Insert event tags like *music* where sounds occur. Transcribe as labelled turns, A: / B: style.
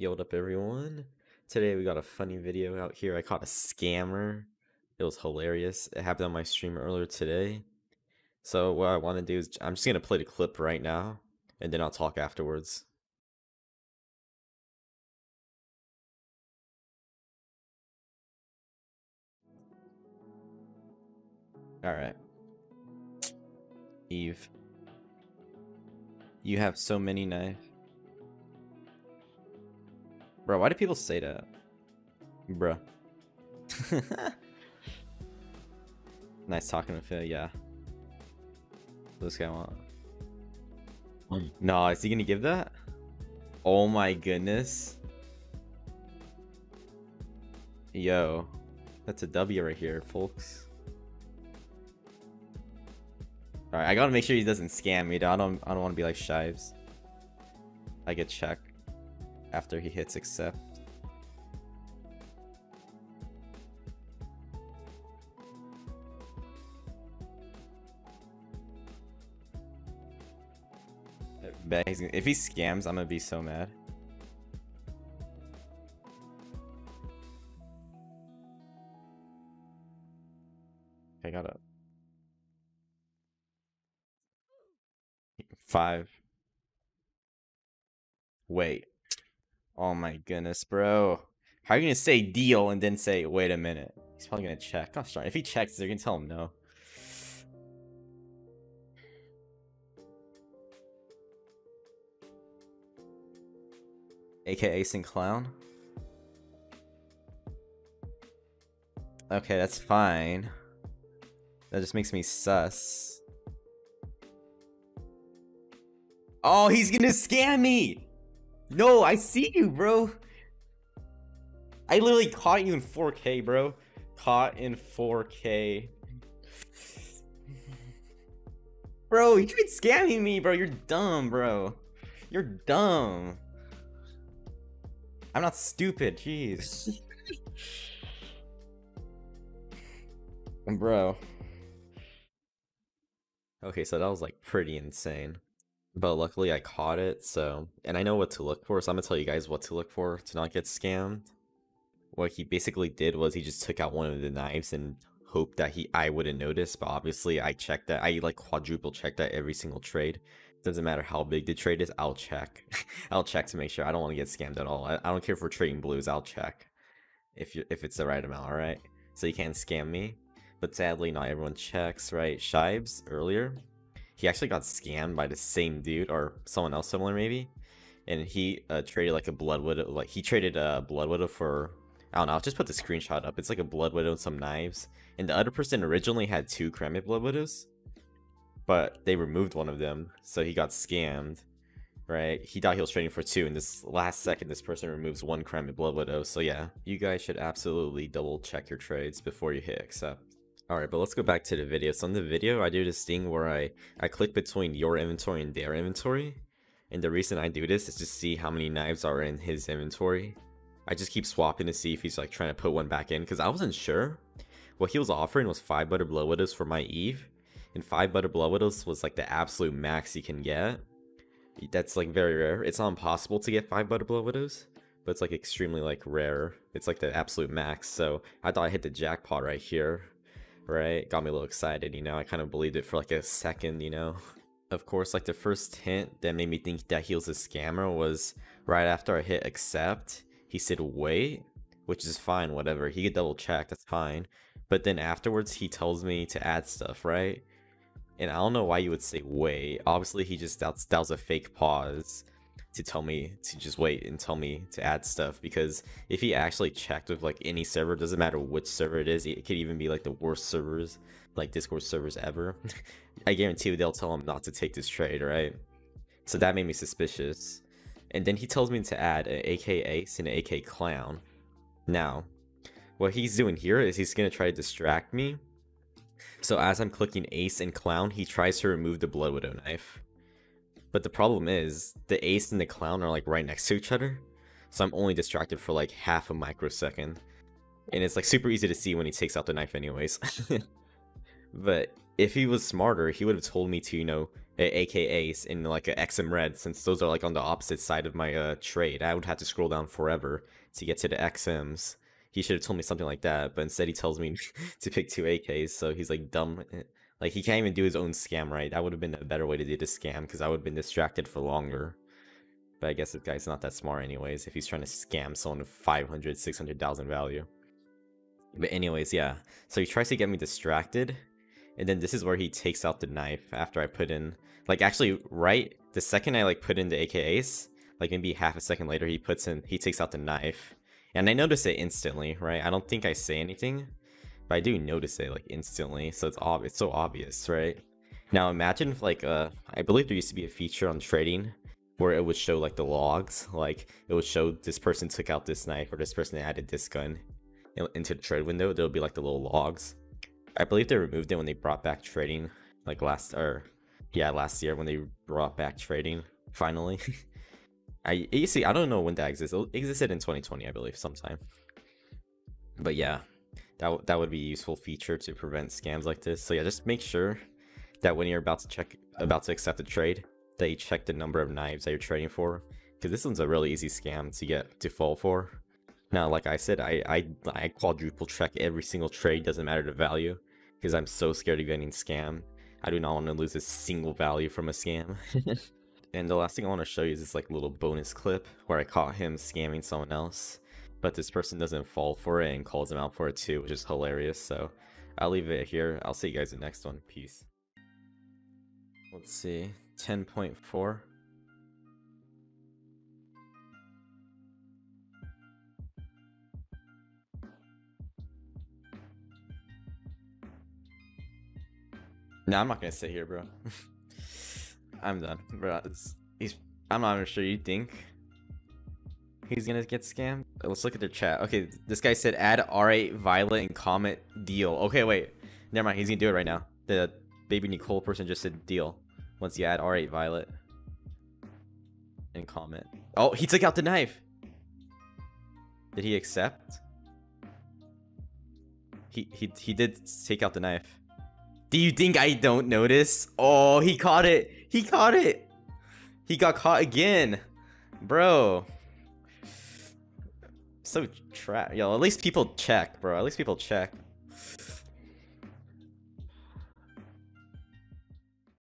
A: Yo, what up everyone? Today we got a funny video out here. I caught a scammer. It was hilarious. It happened on my stream earlier today. So what I want to do is I'm just going to play the clip right now and then I'll talk afterwards. Alright. Eve. You have so many knives. Bro, why do people say that? Bruh. *laughs* nice talking to Phil, yeah. This guy want. No, is he gonna give that? Oh my goodness. Yo. That's a W right here, folks. Alright, I gotta make sure he doesn't scam me, though. I don't I don't wanna be like Shives. I get checked after he hits accept. if he scams, I'm gonna be so mad. I got it. Five. Wait. Oh my goodness, bro. How are you gonna say deal and then say, wait a minute? He's probably gonna check. Oh, sorry. If he checks, they're gonna tell him no. AKA and Clown. Okay, that's fine. That just makes me sus. Oh, he's gonna scam me! No, I see you, bro. I literally caught you in 4K, bro. Caught in 4K. Bro, you tried scamming me, bro. You're dumb, bro. You're dumb. I'm not stupid, jeez. *laughs* bro. Okay, so that was like pretty insane. But luckily I caught it, so... And I know what to look for, so I'm gonna tell you guys what to look for to not get scammed. What he basically did was he just took out one of the knives and hoped that he I wouldn't notice, but obviously I checked that. I like quadruple checked that every single trade. Doesn't matter how big the trade is, I'll check. *laughs* I'll check to make sure. I don't want to get scammed at all. I, I don't care if we're trading blues, I'll check. If you if it's the right amount, alright? So you can't scam me. But sadly, not everyone checks, right? Shibes, earlier, he actually got scammed by the same dude or someone else similar maybe. And he uh, traded like a blood widow like he traded a blood widow for i don't know i'll just put the screenshot up. It's like a blood widow and some knives. And the other person originally had two Karambit blood widows but they removed one of them so he got scammed right? He thought he was trading for two and this last second this person removes one Karambit blood widow. So yeah you guys should absolutely double check your trades before you hit accept Alright, but let's go back to the video. So in the video, I do this thing where I, I click between your inventory and their inventory. And the reason I do this is to see how many knives are in his inventory. I just keep swapping to see if he's like trying to put one back in because I wasn't sure. What he was offering was 5 Butter Blood Widows for my Eve. And 5 Butter Blood Widows was like the absolute max you can get. That's like very rare. It's not impossible to get 5 Butter Blood Widows. But it's like extremely like rare. It's like the absolute max. So I thought I hit the jackpot right here right? Got me a little excited, you know? I kind of believed it for like a second, you know? *laughs* Of course, like the first hint that made me think that he was a scammer was right after I hit accept, he said wait, which is fine, whatever. He could double check, that's fine. But then afterwards, he tells me to add stuff, right? And I don't know why you would say wait. Obviously, he just, that, that was a fake pause to tell me to just wait and tell me to add stuff because if he actually checked with like any server doesn't matter which server it is it could even be like the worst servers like discord servers ever. *laughs* I guarantee you they'll tell him not to take this trade right? So that made me suspicious. And then he tells me to add an ak ace and an ak clown. Now what he's doing here is he's to try to distract me. So as i'm clicking ace and clown he tries to remove the blood widow knife but the problem is, the ace and the clown are like right next to each other. So I'm only distracted for like half a microsecond. And it's like super easy to see when he takes out the knife anyways. *laughs* but if he was smarter, he would have told me to, you know, AKAs in like a XM red, since those are like on the opposite side of my uh, trade. I would have to scroll down forever to get to the XMs. He should have told me something like that, but instead he tells me *laughs* to pick two AKs, so he's like dumb. Like he can't even do his own scam right. That would have been a better way to do the scam because I would have been distracted for longer. But I guess this guy's not that smart anyways if he's trying to scam someone with 500, 600,000 value. But anyways, yeah. So he tries to get me distracted. And then this is where he takes out the knife after I put in... Like, actually, right the second I, like, put in the AKAs, like, maybe half a second later, he puts in... He takes out the knife. And I notice it instantly, right? I don't think I say anything. But I do notice it, like, instantly. So it's, ob it's so obvious, right? Now, imagine if, like, uh... I believe there used to be a feature on trading where it would show like the logs like it would show this person took out this knife or this person added this gun into the trade window there'll be like the little logs i believe they removed it when they brought back trading like last or yeah last year when they brought back trading finally *laughs* i you see i don't know when that existed. it existed in 2020 i believe sometime but yeah that, that would be a useful feature to prevent scams like this. So yeah just make sure that when you're about to check about to accept a trade that you check the number of knives that you're trading for because this one's a really easy scam to get to fall for. Now like i said i i, I quadruple check every single trade doesn't matter the value because i'm so scared of getting scammed. I do not want to lose a single value from a scam. *laughs* And the last thing i want to show you is this like little bonus clip where i caught him scamming someone else but this person doesn't fall for it and calls him out for it too which is hilarious so i'll leave it here i'll see you guys in the next one peace let's see 10.4. No, I'm not gonna sit here, bro. *laughs* I'm done, bro. It's, he's. I'm not even sure. You think he's gonna get scammed? Uh, let's look at the chat. Okay, this guy said add R8 Violet and comment deal. Okay, wait. Never mind. He's gonna do it right now. The baby Nicole person just said deal once you add R8 Violet and comment. Oh, he took out the knife. Did he accept? He he he did take out the knife. Do you think I don't notice? Oh, he caught it. He caught it. He got caught again. Bro. So trap. Yo, at least people check, bro. At least people check.